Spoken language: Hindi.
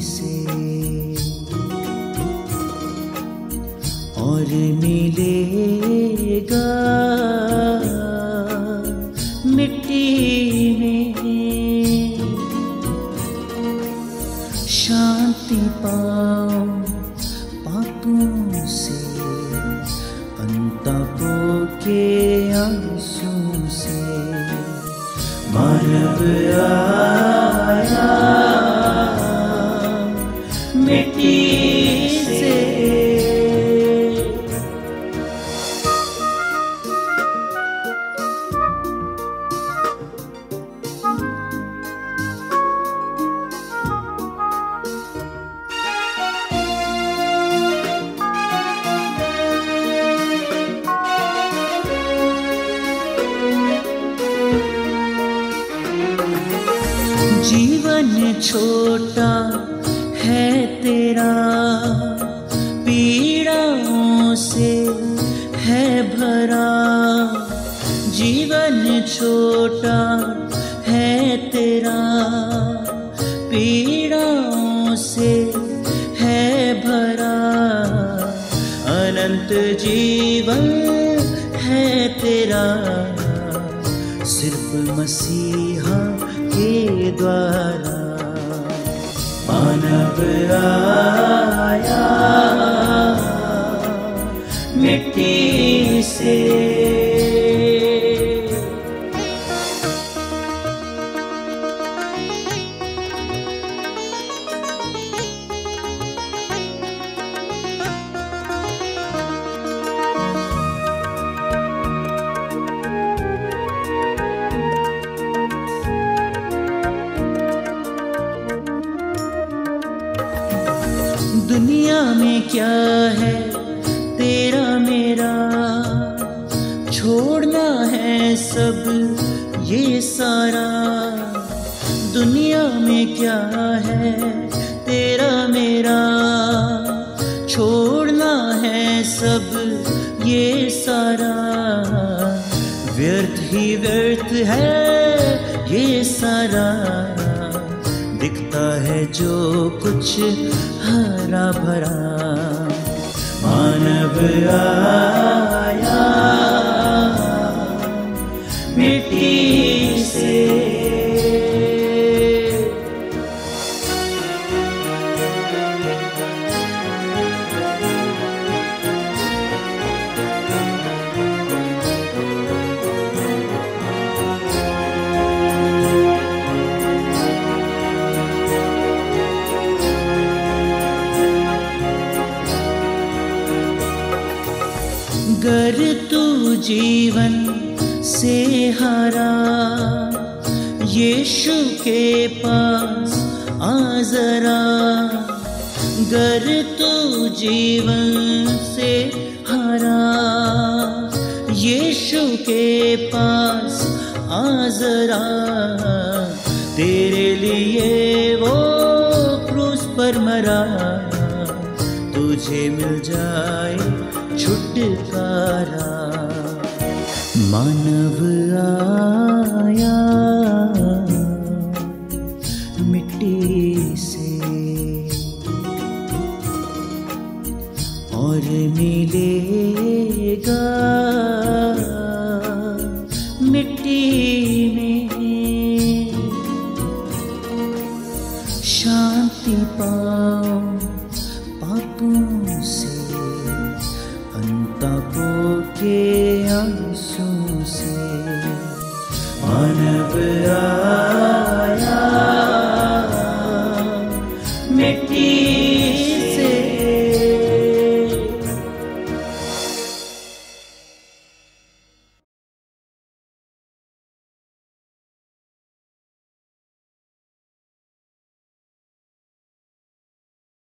से। और मिलेगा मिट्टी में शांति पाओ पापों से अंतापों के आँसू जीवन छोटा तेरा पीड़ाओं से है भरा। जीवन छोटा है तेरा। पीड़ाओं से है भरा। अनंत जीवन है तेरा। सिर्फ़ मसीहा के द्वारा। मानव आया दुनिया में क्या है? तेरा मेरा। छोड़ना है सब ये सारा। दुनिया में क्या है? तेरा मेरा। छोड़ना है सब ये सारा। व्यर्थ ही व्यर्थ है ये सारा। दिखता है जो कुछ हरा भरा। मानव आया गर तू जीवन से हरा। यीशु के पास आ जरा। गर तू जीवन से हरा। यीशु के पास आ जरा। तेरे लिए वो क्रूस पर मरा। तुझे मिल जाए छुटकारा मानव आया। मिट्टी से। और मिलेगा। मिट्टी में। शांति पाओ